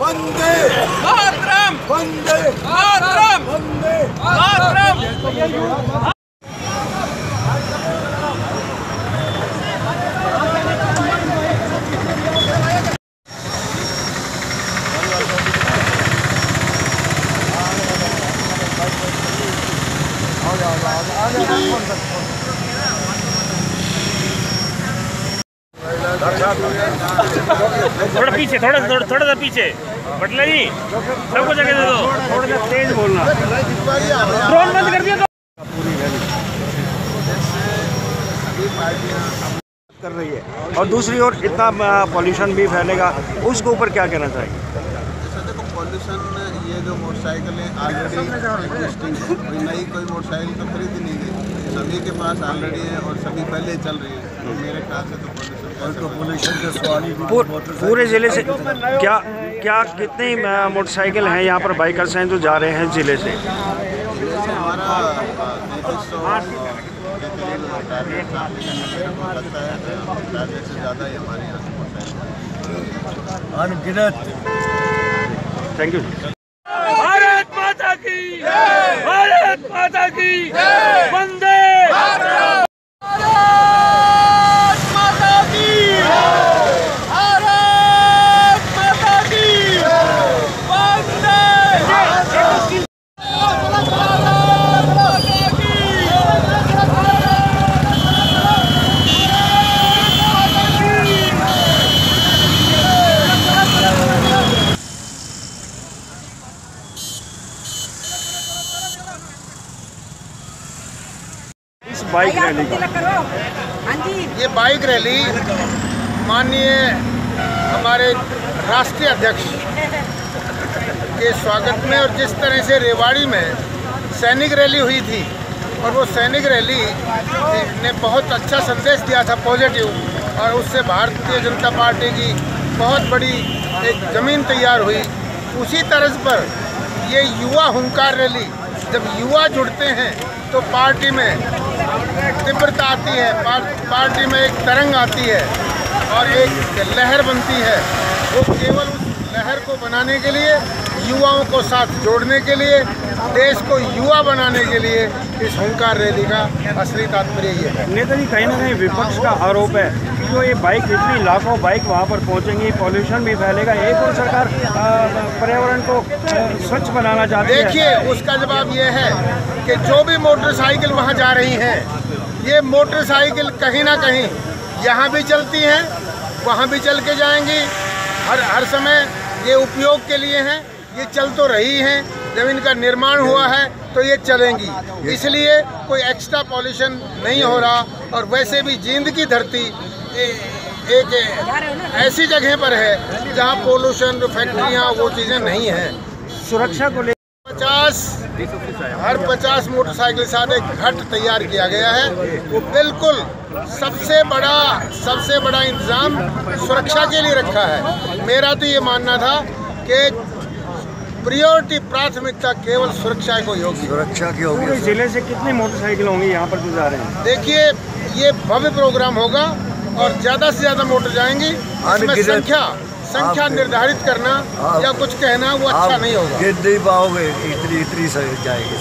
वंदे मातरम। वंदे मातरम। वंदे मातरम। थोड़ा पीछे थोड़ा थोड़ा थोड़ा सा पीछे। बटला जी सबको जगह दे दो। थोड़ा सा तेज बोलना ड्रोन बंद कर दिया तो कर रही है। और दूसरी ओर इतना पॉल्यूशन भी फैलेगा उसके ऊपर क्या कहना चाहिए देखो पॉल्यूशन ये जो मोटरसाइकिलें ऑलरेडी एग्जिस्टिंग है कोई नई कोई मोटरसाइकिल तो खरीदी नहीं गई सभी के पास ऑलरेडी है और सभी पहले चल रही है तो मेरे ख्याल से तो पोल्यूशन के सवाल ही पूर, ज़िले से क्या क्या कितनी मोटरसाइकिल हैं यहाँ पर बाइकर्स हैं जो जा रहे हैं। ज़िले से ज़िले से हमारा है। ही अनगिनत थैंक यू की। भारत माता की वंदे भारत माता की भारत माता की वंदे भारत माता की इस बाइक रैली हाँ जी। ये बाइक रैली माननीय हमारे राष्ट्रीय अध्यक्ष के स्वागत में और जिस तरह से रेवाड़ी में सैनिक रैली हुई थी और वो सैनिक रैली ने बहुत अच्छा संदेश दिया था पॉजिटिव और उससे भारतीय जनता पार्टी की बहुत बड़ी एक ज़मीन तैयार हुई। उसी तर्ज पर ये युवा हुंकार रैली जब युवा जुड़ते हैं तो पार्टी में तीव्रता आती है पार, पार्टी में एक तरंग आती है और एक लहर बनती है। वो केवल उस लहर को बनाने के लिए युवाओं को साथ जोड़ने के लिए देश को युवा बनाने के लिए इस हुंकार रैली का असली तात्पर्य ये है। नेता जी कहीं ना कहीं विपक्ष का आरोप है कि जो ये बाइक इतनी लाखों बाइक वहाँ पर पहुँचेंगी पॉल्यूशन भी फैलेगा एक और सरकार पर्यावरण को स्वच्छ बनाना चाहती है। देखिए उसका जवाब ये है कि जो भी मोटरसाइकिल वहाँ जा रही हैं ये मोटरसाइकिल कहीं ना कहीं यहाँ भी चलती हैं वहाँ भी चल के जाएँगी। हर हर समय ये उपयोग के लिए हैं ये चल तो रही हैं जब इनका निर्माण हुआ है तो ये चलेंगी। इसलिए कोई एक्स्ट्रा पॉल्यूशन नहीं हो रहा और वैसे भी जींद की धरती एक ऐसी जगह पर है जहाँ पोल्यूशन फैक्ट्रियाँ वो चीज़ें नहीं हैं। सुरक्षा को लेकर पचास हर पचास मोटरसाइकिल के साथ एक घट तैयार किया गया है। वो बिल्कुल सबसे बड़ा सबसे बड़ा इंतज़ाम सुरक्षा के लिए रखा है। मेरा तो ये मानना था कि प्रियोरिटी प्राथमिकता केवल सुरक्षा को होगी। सुरक्षा की होगी। पूरे ज़िले से कितनी मोटरसाइकिल होंगी यहाँ पर गुजारे जा रहे हैं? देखिए ये भव्य प्रोग्राम होगा और ज़्यादा से ज़्यादा मोटर जाएँगी। इसमें संख्या संख्या निर्धारित करना या कुछ कहना वो अच्छा नहीं होगा। गिन नहीं पाओगे इतनी इतनी जाएगी